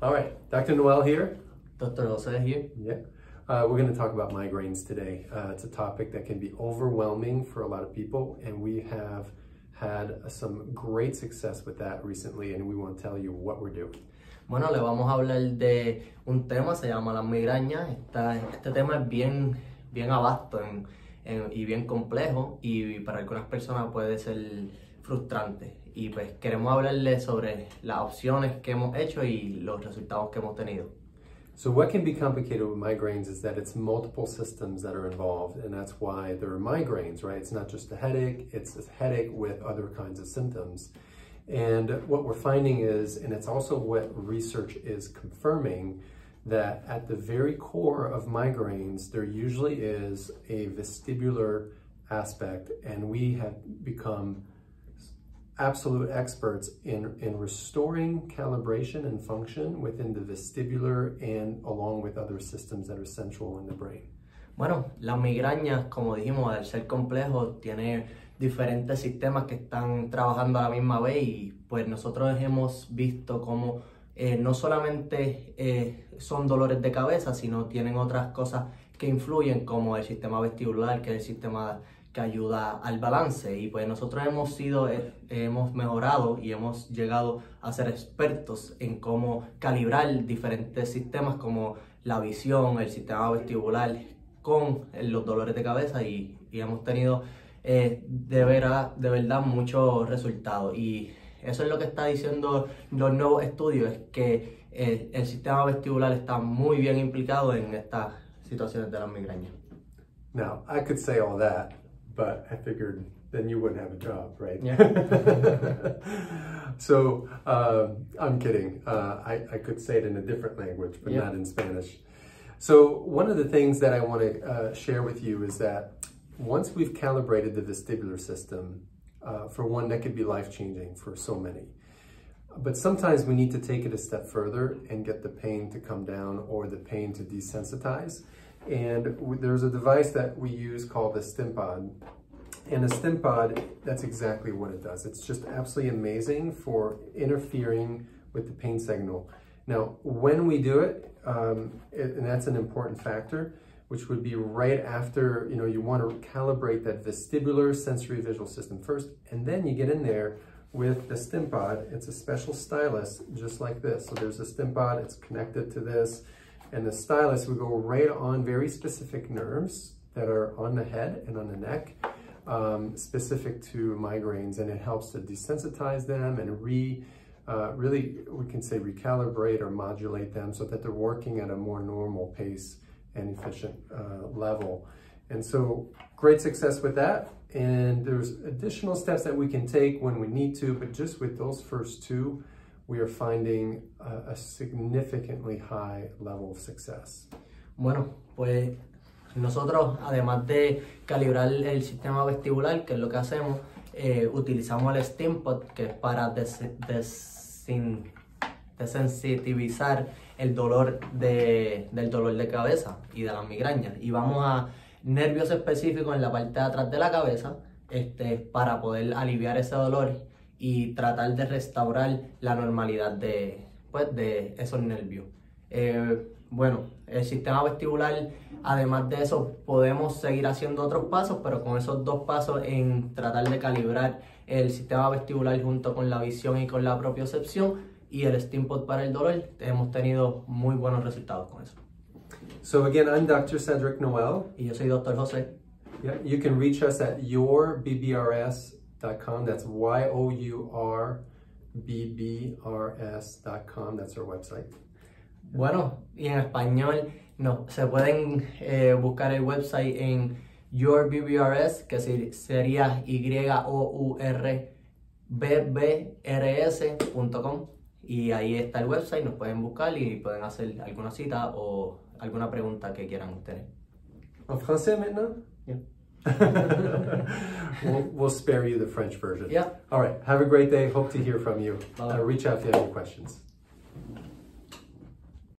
All right, Dr. Noel here. Dr. Jose here. Yeah. Uh, we're going to talk about migraines today. Uh, it's a topic that can be overwhelming for a lot of people, and we have had some great success with that recently, and we want to tell you what we're doing. Bueno, le vamos a hablar de un tema, se llama las migrañas. Esta, este tema es bien, bien vasto en, en, y bien complejo y para algunas personas puede ser frustrante. Y pues queremos sobre las opciones que hemos hecho y los resultados que hemos tenido. So what can be complicated with migraines is that it's multiple systems that are involved, and that's why there are migraines, right? It's not just a headache, it's a headache with other kinds of symptoms. And what we're finding is, and it's also what research is confirming, that at the very core of migraines, there usually is a vestibular aspect, and we have become absolute experts in, in restoring calibration and function within the vestibular and along with other systems that are central in the brain. Bueno, las migrañas, como dijimos, al ser complejo, tiene diferentes sistemas que están trabajando a la misma vez y pues nosotros hemos visto cómo eh, no solamente eh, son dolores de cabeza, sino tienen otras cosas que influyen como el sistema vestibular, que es el sistema que ayuda al balance y pues nosotros hemos sido, eh, hemos mejorado y hemos llegado a ser expertos en cómo calibrar diferentes sistemas como la visión, el sistema vestibular con los dolores de cabeza y, y hemos tenido eh, de, verdad, de verdad muchos resultados y eso es lo que está diciendo los nuevos estudios, es que eh, el sistema vestibular está muy bien implicado en estas situaciones de las migrañas. Now, I could say all that, but I figured then you wouldn't have a job, right? Yeah. so uh, I'm kidding. Uh, I, I could say it in a different language, but Yeah. not in Spanish. So one of the things that I want to uh, share with you is that once we've calibrated the vestibular system, uh, for one, that could be life-changing for so many. But sometimes we need to take it a step further and get the pain to come down or the pain to desensitize. And there's a device that we use called the Stimpod. And the Stimpod, that's exactly what it does. It's just absolutely amazing for interfering with the pain signal. Now, when we do it, um, it- and that's an important factor, which would be right after, you know, you want to calibrate that vestibular sensory visual system first, and then you get in there with the Stimpod. It's a special stylus, just like this. So there's a Stimpod, it's connected to this, and the stylus would go right on very specific nerves that are on the head and on the neck, um, specific to migraines, and it helps to desensitize them and re, uh, really, we can say recalibrate or modulate them so that they're working at a more normal pace and efficient uh, level. And so great success with that. And there's additional steps that we can take when we need to, but just with those first two, we are finding a, a significantly high level of success. Bueno, pues nosotros, además de calibrar el sistema vestibular, que es lo que hacemos, eh, utilizamos el STEAMPOD, que es para des- desensitivizar el dolor de, del dolor de cabeza y de las migrañas. Y vamos a nervios específicos en la parte de atrás de la cabeza este, para poder aliviar ese dolor y tratar de restaurar la normalidad de, pues, de esos nervios. Eh, bueno, el sistema vestibular, además de eso, podemos seguir haciendo otros pasos, pero con esos dos pasos en tratar de calibrar el sistema vestibular junto con la visión y con la propiocepción y el STEAMPOD para el dolor, hemos tenido muy buenos resultados con eso. So again, I'm Dr. Cedric Noel. Y yo soy Dr. José. Yeah, you can reach us at That's Y-O-U-R-B-B-R-S.com. That's our website. Bueno, y en español no, se pueden eh, buscar el website en YourBBRS, que se- sería Y-O-U-R-B-B-R-S.com. Y ahí está el website, nos pueden buscar y pueden hacer alguna cita o alguna pregunta que quieran ustedes. En français maintenant? Yeah. we'll, spare you the French version. Yeah. All right. Have a great day. Hope to hear from you. Uh, reach out if you have any questions.